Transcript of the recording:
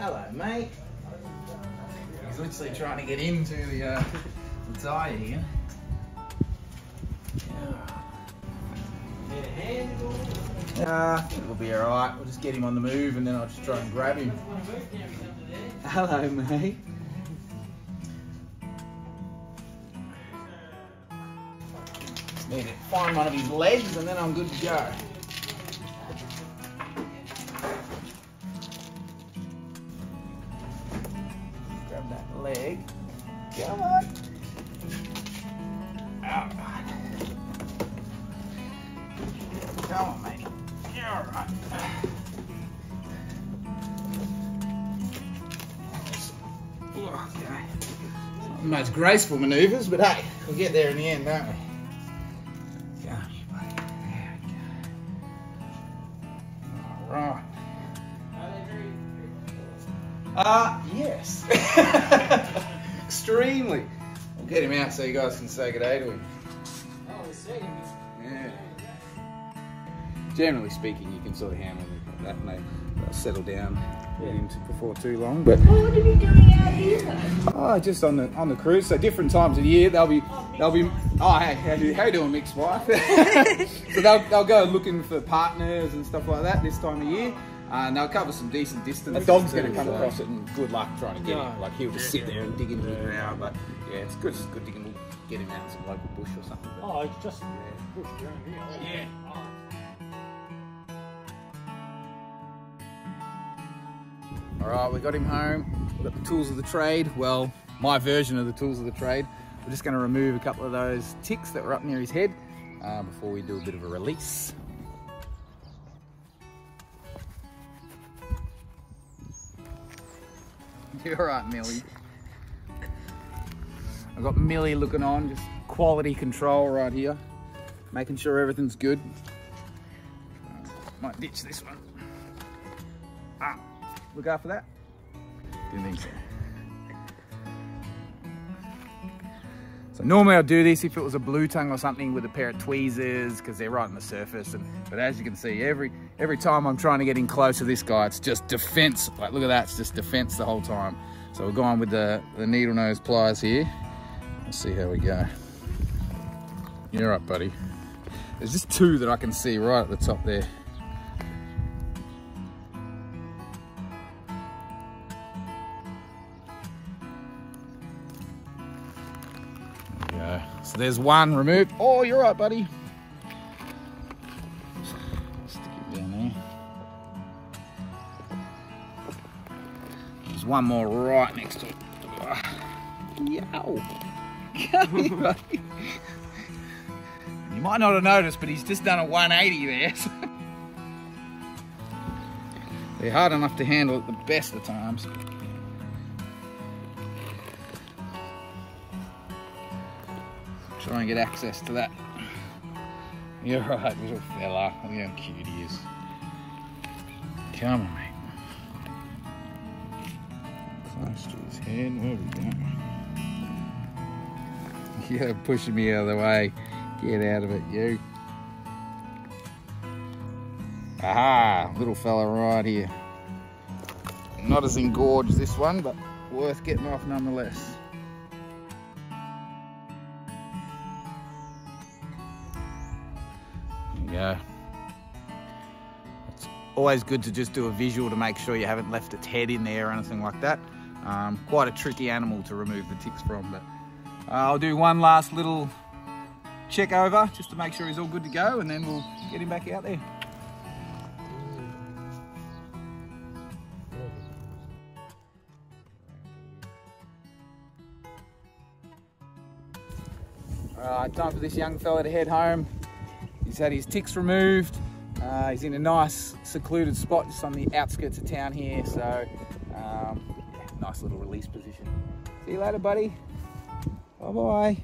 Hello, mate. He's literally trying to get into the, uh, the tire here. Uh, it'll be alright. We'll just get him on the move and then I'll just try and grab him. Hello, mate. Need to find one of his legs and then I'm good to go. Leg. Come on. Out. Come on, mate. You're all right. Okay. Not the most graceful manoeuvres, but hey, we'll get there in the end, don't we? Uh, yes. Extremely. We'll get him out so you guys can say good day to him. Oh, he's singing. Yeah. Generally speaking, you can sort of handle it like that and they, they'll settle down yeah. into before too long. But What are you doing out here? oh, just on the on the cruise. So different times of the year, they'll be they'll be. Oh, hey, how you, how you doing, mixed wife? so they'll they'll go looking for partners and stuff like that this time of year. Uh, and they'll cover some decent distance. A dog's going to come so- across it and good luck trying to get No. him. Like he'll just sit there and dig into the ground. But yeah, it's good. It's good digging. We'll get him out in some local bush or something. But, Oh, it's just bush around here. Yeah. All right, we got him home. We've got the tools of the trade. Well, my version of the tools of the trade. We're just going to remove a couple of those ticks that were up near his head uh, before we do a bit of a release. You're right, Millie. I've got Millie looking on, just quality control right here, making sure everything's good. Might ditch this one. Ah, look after that. Didn't think so. So normally I'd do this if it was a blue tongue or something with a pair of tweezers because they're right on the surface. And but as you can see, every every time I'm trying to get in close to this guy, it's just defense. Like look at that, it's just defense the whole time. So we're going with the, the needle nose pliers here. Let's see how we go. You're up, buddy. There's just two that I can see right at the top there. There So there's one removed. Oh, you're right, buddy. Stick it down there. There's one more right next to it. Yow. Come here, buddy. You might not have noticed, but he's just done a 180 there. so- They're hard enough to handle at the best of times. Try and get access to that. You're right, little fella. Look how cute he is. Come on, mate. Close to his head. What are we doing? You're pushing me out of the way. Get out of it, you. Aha, little fella right here. Not as engorged as this one, but worth getting off nonetheless. Go. It's always good to just do a visual to make sure you haven't left its head in there or anything like that. Um, quite a tricky animal to remove the ticks from, but uh, I'll do one last little check over just to make sure he's all good to go and then we'll get him back out there. Alright, time for this young fella to head home. He's had his ticks removed. Uh, he's in a nice secluded spot just on the outskirts of town here, so um, yeah, nice little release position. See you later, buddy. Bye bye.